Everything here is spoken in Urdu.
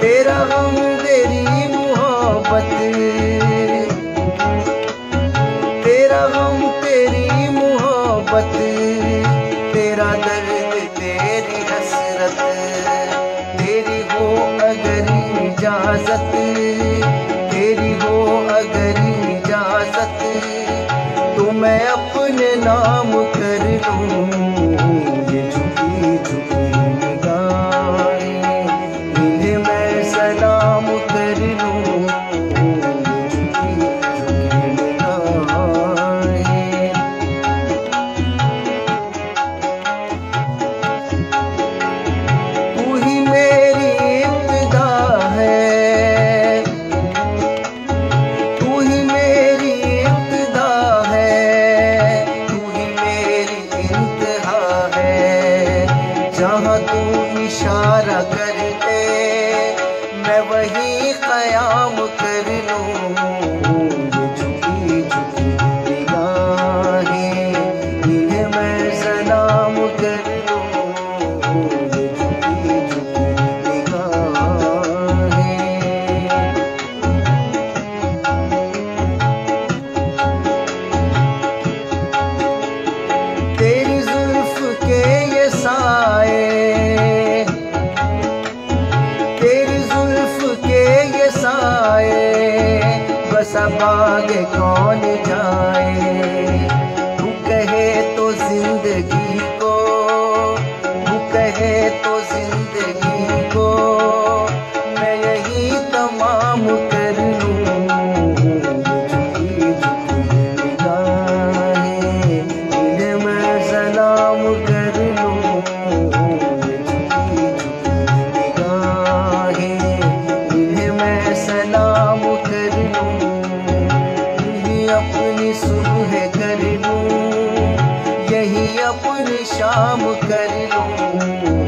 تیرا غم تیری محبت تیرا غم تیری محبت تیرا درد تیری حسرت تیری ہو اگر اجازت تیری ہو اگر اجازت تو میں اپنے نام کر لوں اشارہ کر دے میں وہی قیام کر لوں۔ بس آگے کون جائے؟ تو کہے تو زندگی کو، تو کہے تو زندگی کو، میں یہی تمام کر لوں۔ چھپی میں سلام کر لوں چھپی میں سلام اپنی شام کر لوں۔